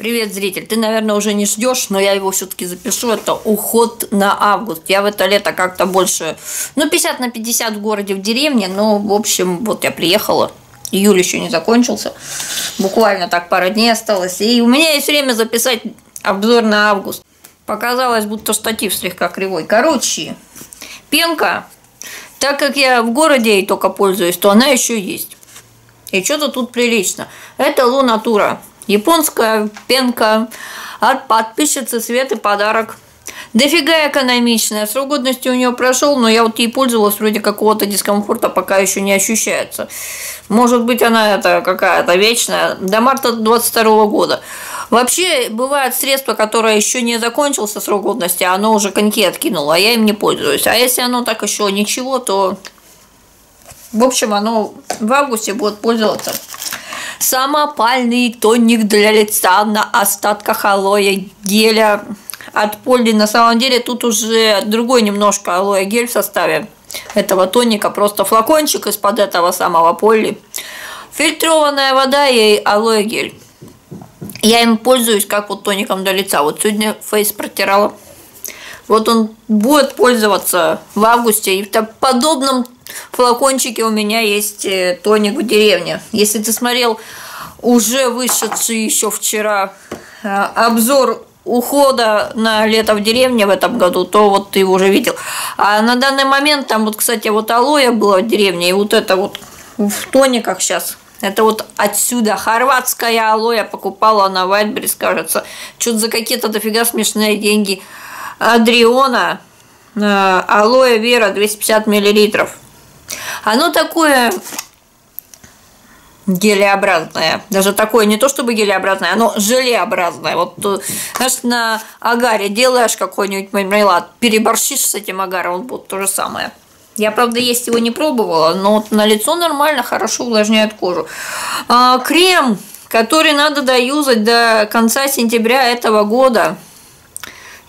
Привет, зритель. Ты, наверное, уже не ждешь, но я его все-таки запишу. Это уход на август. Я в это лето как-то больше, ну, 50 на 50 в городе, в деревне. Но, в общем, вот я приехала. Июль еще не закончился. Буквально так пара дней осталось. И у меня есть время записать обзор на август. Показалось, будто штатив слегка кривой. Короче, пенка, так как я в городе ей только пользуюсь, то она еще есть. И что-то тут прилично. Это Лунатура Японская пенка от подписчицы Светы подарок. Дофига экономичная. Срок годности у нее прошел, но я вот ей пользовалась, вроде какого-то дискомфорта пока еще не ощущается. Может быть, она это какая-то вечная. До марта 22 года. Вообще, бывают средства, которые еще не закончился срок годности, а оно уже коньки откинуло, а я им не пользуюсь. А если оно так еще ничего, то... В общем, оно в августе будет пользоваться Самопальный тоник для лица на остатках алоэ геля от Полли. На самом деле тут уже другой немножко алоэ гель в составе этого тоника. Просто флакончик из-под этого самого Полли. Фильтрованная вода и алоэ гель. Я им пользуюсь как вот тоником для лица. Вот сегодня фейс протирала. Вот он будет пользоваться в августе. И в подобном флакончике у меня есть э, тоник в деревне. Если ты смотрел уже вышедший еще вчера э, обзор ухода на лето в деревне в этом году, то вот ты его уже видел. А на данный момент там вот, кстати, вот алоэ было в деревне, и вот это вот в тониках сейчас это вот отсюда. Хорватская алоэ покупала на Вайтберис, кажется. Что-то за какие-то дофига смешные деньги. Адриона, э, алоэ вера 250 миллилитров. Оно такое гелеобразное. Даже такое не то чтобы гелеобразное, оно желеобразное. Вот, э, знаешь, на агаре делаешь какой-нибудь мармелад, переборщишь с этим агаром, он будет то же самое. Я, правда, есть его не пробовала, но вот на лицо нормально, хорошо увлажняет кожу. А, крем, который надо доюзать до конца сентября этого года –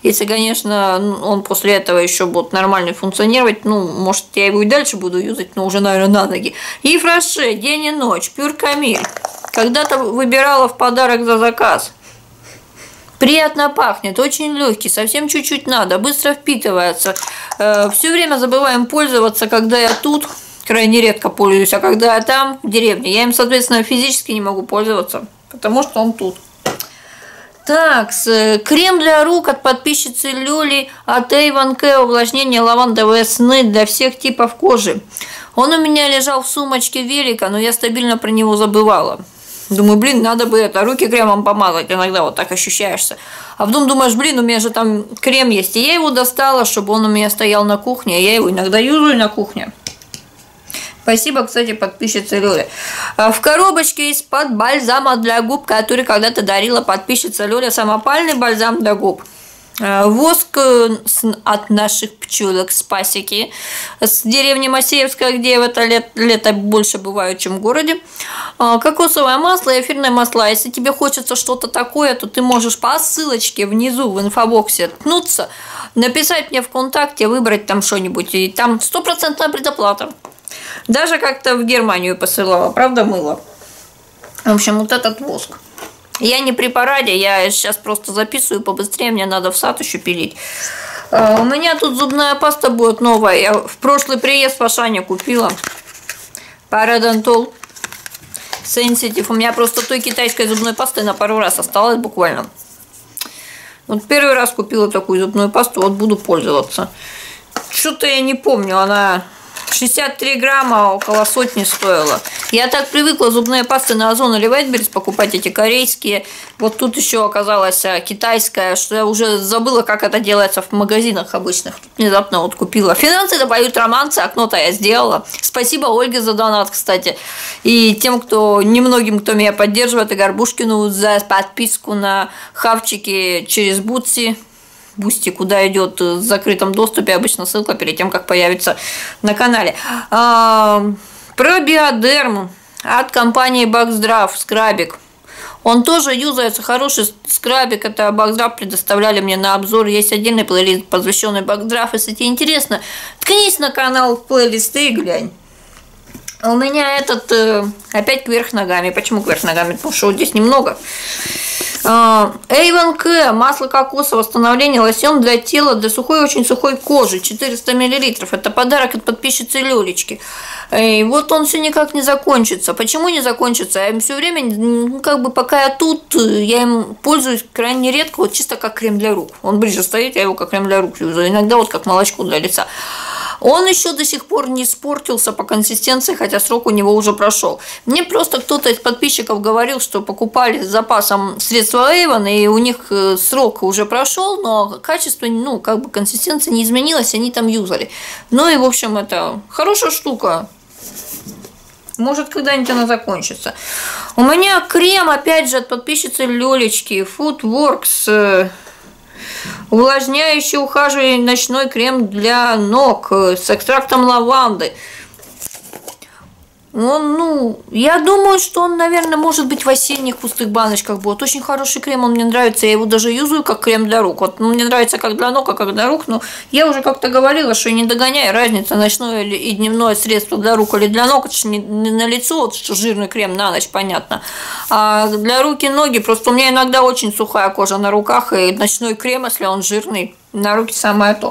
если, конечно, он после этого еще будет нормально функционировать, ну, может, я его и дальше буду юзать, но уже, наверное, на ноги. И фраше, день и ночь, пюр камиль. Когда-то выбирала в подарок за заказ. Приятно пахнет, очень легкий, совсем чуть-чуть надо, быстро впитывается. Э, Все время забываем пользоваться, когда я тут, крайне редко пользуюсь, а когда я там, в деревне, я им, соответственно, физически не могу пользоваться, потому что он тут. Так, крем для рук от подписчицы Люли от Avon Care увлажнение лавандовые сны для всех типов кожи. Он у меня лежал в сумочке велика, но я стабильно про него забывала. Думаю, блин, надо бы это, руки кремом помазать, иногда вот так ощущаешься. А потом думаешь, блин, у меня же там крем есть. И я его достала, чтобы он у меня стоял на кухне, а я его иногда юзаю на кухне. Спасибо, кстати, подписчице Лёля. А, в коробочке из-под бальзама для губ, который когда-то дарила подписчица Лёля, самопальный бальзам для губ. А, воск э, от наших пчелок с пасеки с деревни Масеевская, где в это лето, лето больше бывают, чем в городе. А, кокосовое масло и эфирное масло. Если тебе хочется что-то такое, то ты можешь по ссылочке внизу в инфобоксе ткнуться, написать мне ВКонтакте, выбрать там что-нибудь, и там стопроцентная предоплата. Даже как-то в Германию посылала, правда, мыло. В общем, вот этот воск. Я не при параде, я сейчас просто записываю побыстрее, мне надо в сад еще пилить. А, у меня тут зубная паста будет новая. Я в прошлый приезд в Ашане купила. Парадонтол Sensitive. У меня просто той китайской зубной пасты на пару раз осталось буквально. Вот первый раз купила такую зубную пасту, вот буду пользоваться. Что-то я не помню, она 63 грамма около сотни стоило. Я так привыкла зубные пасты на Озон или Вайтберис покупать эти корейские. Вот тут еще оказалась а, китайская, что я уже забыла, как это делается в магазинах обычных. Внезапно вот купила. Финансы это поют романсы, окно-то я сделала. Спасибо Ольге за донат, кстати. И тем, кто, немногим, кто меня поддерживает, и Горбушкину за подписку на хавчики через Бутси. Boosty, куда идет в закрытом доступе, обычно ссылка перед тем, как появится на канале. А, про биодерм от компании Бакздрав, скрабик. Он тоже юзается, хороший скрабик, это Бакздрав предоставляли мне на обзор. Есть отдельный плейлист, посвященный Бакздрав. Если тебе интересно, ткнись на канал в плейлисты и глянь. У меня этот э, опять кверх ногами. Почему кверх ногами? Потому что вот здесь немного. Эйвен К. Масло кокоса, восстановление, лосьон для тела, для сухой, очень сухой кожи, 400 мл. Это подарок от подписчицы Лёлечки. И вот он все никак не закончится. Почему не закончится? Я им все время, ну, как бы пока я тут, я им пользуюсь крайне редко, вот чисто как крем для рук. Он ближе стоит, я его как крем для рук юзаю. Иногда вот как молочко для лица. Он еще до сих пор не испортился по консистенции, хотя срок у него уже прошел. Мне просто кто-то из подписчиков говорил, что покупали с запасом средства Эйвон, и у них э, срок уже прошел, но качество, ну, как бы консистенция не изменилась, они там юзали. Ну и, в общем, это хорошая штука. Может, когда-нибудь она закончится. У меня крем, опять же, от подписчицы Лёлечки, Foodworks, э, Увлажняющий ухаживающий ночной крем для ног с экстрактом лаванды. Он, ну, я думаю, что он, наверное, может быть в осенних пустых баночках будет. Очень хороший крем, он мне нравится, я его даже юзаю как крем для рук. Вот ну, мне нравится как для ног, а как для рук. Но я уже как-то говорила, что не догоняю разница ночное и дневное средство для рук или для ног. Это же не, не на лицо, вот, что жирный крем на ночь, понятно. А для рук и ноги, просто у меня иногда очень сухая кожа на руках, и ночной крем, если он жирный, на руки самое то.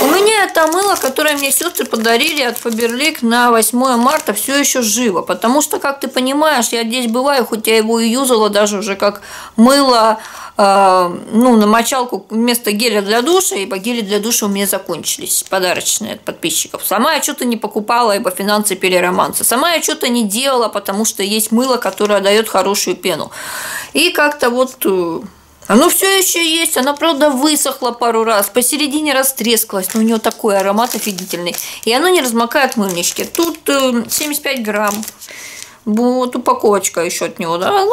У меня это мыло, которое мне сестры подарили от Фаберлик на 8 марта, все еще живо. Потому что, как ты понимаешь, я здесь бываю, хоть я его и юзала даже уже как мыло, э, ну, на мочалку вместо геля для душа, ибо гели для душа у меня закончились, подарочные от подписчиков. Сама я что-то не покупала, ибо финансы пели романсы. Сама я что-то не делала, потому что есть мыло, которое дает хорошую пену. И как-то вот э, оно все еще есть, она, правда, высохла пару раз, посередине растрескалась, но у нее такой аромат офигительный. И оно не размокает мыльнички. Тут 75 э, грамм. Вот упаковочка еще от него, да. Ну,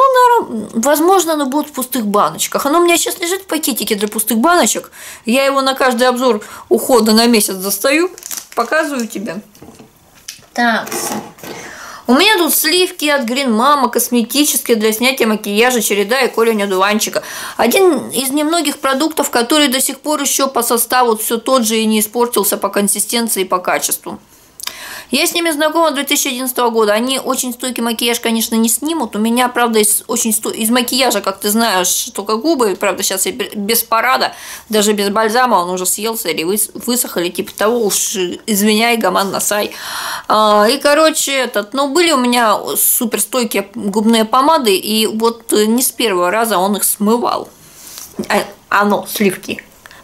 наверное, возможно, оно будет в пустых баночках. Оно у меня сейчас лежит в пакетике для пустых баночек. Я его на каждый обзор ухода на месяц достаю, показываю тебе. Так. У меня тут сливки от Green Mama, косметические для снятия макияжа, череда и корень одуванчика. Один из немногих продуктов, который до сих пор еще по составу все тот же и не испортился по консистенции и по качеству. Я с ними знакома с 2011 года. Они очень стойкий макияж, конечно, не снимут. У меня, правда, из, очень сто... из макияжа, как ты знаешь, только губы. Правда, сейчас я без парада, даже без бальзама он уже съелся или высох, или типа того. Уж извиняй, гаман насай. А, и, короче, этот, ну, были у меня суперстойкие губные помады, и вот не с первого раза он их смывал. А, оно, сливки.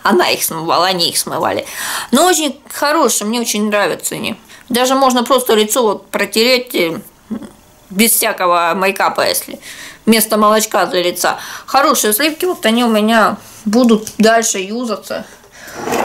Она их смывала, они их смывали. Но очень хорошие, мне очень нравятся они. Даже можно просто лицо вот протереть э, без всякого мейкапа, если вместо молочка для лица. Хорошие сливки, вот они у меня будут дальше юзаться.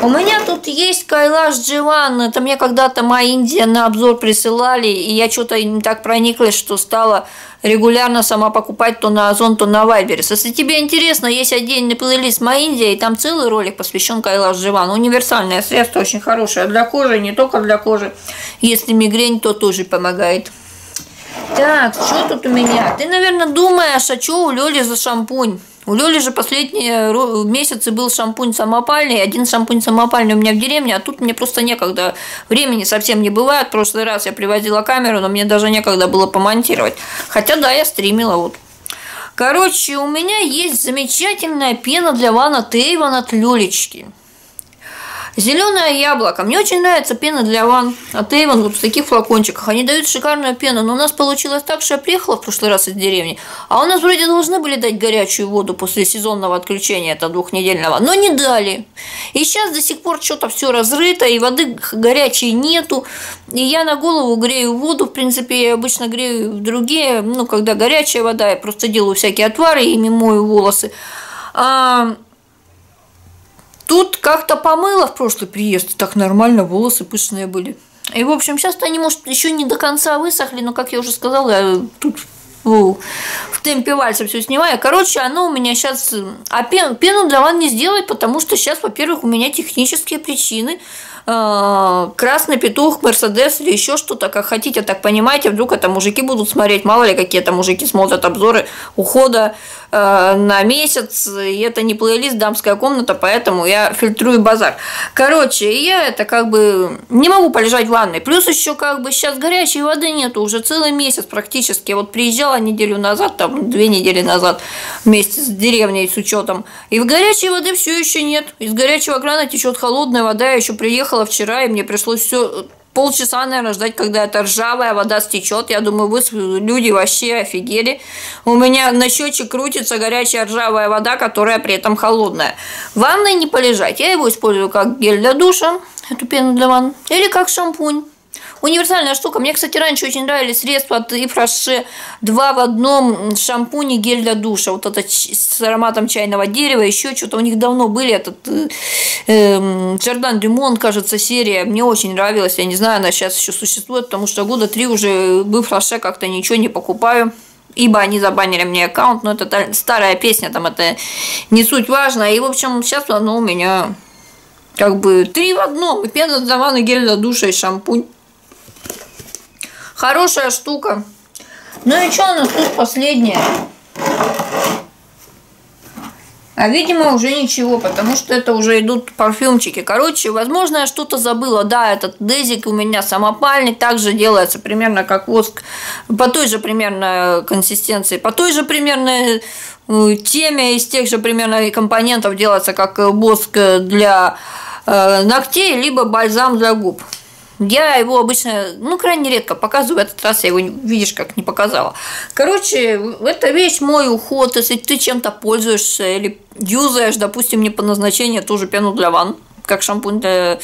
У меня тут есть Кайлаш Дживан. Это мне когда-то моя Индия на обзор присылали, и я что-то не так прониклась, что стала регулярно сама покупать то на Озон, то на Вайберс. Если тебе интересно, есть отдельный плейлист «Моя Индия», и там целый ролик посвящен Кайлаш Живан. Универсальное средство, очень хорошее для кожи, не только для кожи. Если мигрень, то тоже помогает. Так, что тут у меня? Ты, наверное, думаешь, а что у Лёли за шампунь? У Лёли же последние месяцы был шампунь самопальный, один шампунь самопальный у меня в деревне, а тут мне просто некогда, времени совсем не бывает. В прошлый раз я привозила камеру, но мне даже некогда было помонтировать. Хотя да, я стримила вот. Короче, у меня есть замечательная пена для ванна Тейван от Лёлечки. Зеленое яблоко. Мне очень нравится пена для ванн от Avon вот в таких флакончиках. Они дают шикарную пену, но у нас получилось так, что я приехала в прошлый раз из деревни, а у нас вроде должны были дать горячую воду после сезонного отключения, это двухнедельного, но не дали. И сейчас до сих пор что-то все разрыто, и воды горячей нету. И я на голову грею воду, в принципе, я обычно грею в другие, ну, когда горячая вода, я просто делаю всякие отвары, ими мою волосы. А, Тут как-то помыла в прошлый приезд, так нормально, волосы пышные были. И, в общем, сейчас они, может, еще не до конца высохли, но, как я уже сказала, я тут в, темпе вальса все снимаю. Короче, оно у меня сейчас... А пен, пену для ванн не сделать, потому что сейчас, во-первых, у меня технические причины. Э, красный петух, Мерседес или еще что-то, как хотите, так понимаете, вдруг это мужики будут смотреть, мало ли какие-то мужики смотрят обзоры ухода э, на месяц, и это не плейлист «Дамская комната», поэтому я фильтрую базар. Короче, я это как бы не могу полежать в ванной, плюс еще как бы сейчас горячей воды нету, уже целый месяц практически, вот приезжала неделю назад, там две недели назад, вместе с деревней, с учетом, и в горячей воды все еще нет, из горячего крана течет холодная вода, я еще приехала вчера, и мне пришлось все полчаса, наверное, ждать, когда эта ржавая вода стечет. Я думаю, вы люди вообще офигели. У меня на счетчик крутится горячая ржавая вода, которая при этом холодная. В ванной не полежать. Я его использую как гель для душа, эту пену для ванн, или как шампунь. Универсальная штука. Мне, кстати, раньше очень нравились средства от Ифраше. Два в одном шампунь и гель для душа. Вот это с ароматом чайного дерева, еще что-то. У них давно были этот э, э, Дюмон, кажется, серия. Мне очень нравилась. Я не знаю, она сейчас еще существует, потому что года три уже в Ифраше как-то ничего не покупаю ибо они забанили мне аккаунт, но это старая песня, там это не суть важно. И, в общем, сейчас оно у меня как бы три в одном. И пена для ванны, гель для душа и шампунь. Хорошая штука. Ну и что у нас тут последнее? А видимо уже ничего, потому что это уже идут парфюмчики. Короче, возможно, я что-то забыла. Да, этот дезик у меня самопальник также делается примерно как воск. По той же примерно консистенции, по той же примерно э, теме, из тех же примерно компонентов делается как воск для э, ногтей, либо бальзам для губ. Я его обычно, ну, крайне редко показываю, в этот раз я его, видишь, как не показала. Короче, это весь мой уход, если ты чем-то пользуешься или юзаешь, допустим, не по назначению ту же пену для ванн, как шампунь для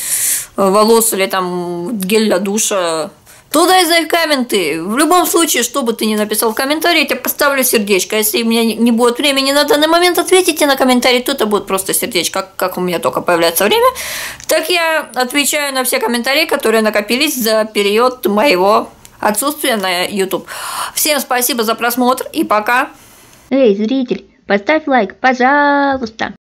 волос или там гель для душа, Туда и в комменты. В любом случае, что бы ты ни написал в комментарии, я тебе поставлю сердечко. Если у меня не будет времени на данный момент ответить на комментарий, то это будет просто сердечко, как, как у меня только появляется время. Так я отвечаю на все комментарии, которые накопились за период моего отсутствия на YouTube. Всем спасибо за просмотр и пока. Эй, зритель, поставь лайк, пожалуйста.